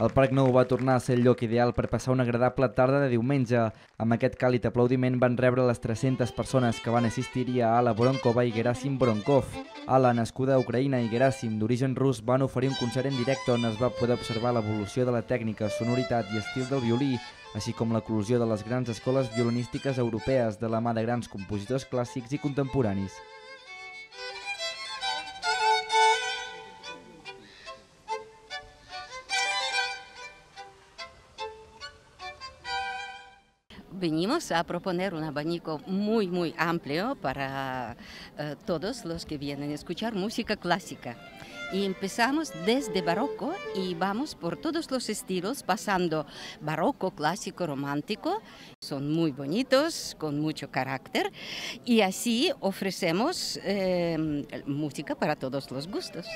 El Parc Nou va tornar a ser el lloc ideal per passar una agradable tarda de diumenge. Amb aquest càlid aplaudiment van rebre les 300 persones que van assistir-hi a Ala Boronkova i Gerasim Boronkov. Ala, nascuda a Ucraïna, i Gerasim, d'origen rus, van oferir un concert en directe on es va poder observar l'evolució de la tècnica, sonoritat i estil del violí, així com l'eclusió de les grans escoles violinístiques europees de la mà de grans compositors clàssics i contemporanis. Venimos a proponer un abanico muy, muy amplio para eh, todos los que vienen a escuchar música clásica. Y empezamos desde barroco y vamos por todos los estilos, pasando barroco, clásico, romántico. Son muy bonitos, con mucho carácter. Y así ofrecemos eh, música para todos los gustos.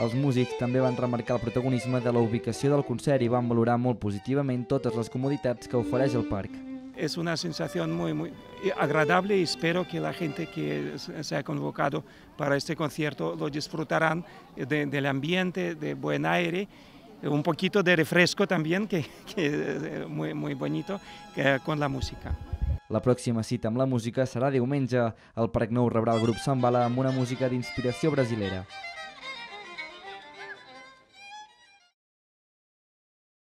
Els músics també van remarcar el protagonisme de la ubicació del concert i van valorar molt positivament totes les comoditats que ofereix el parc. es una sensación muy, muy agradable y espero que la gente que se ha convocado para este concierto lo disfrutarán de, del ambiente, de buen aire, un poquito de refresco también, que, que es muy, muy bonito, que, con la música. La pròxima cita amb la música serà diumenge. El Parc Nou rebrà el grup Sambala amb una música d'inspiració brasilera.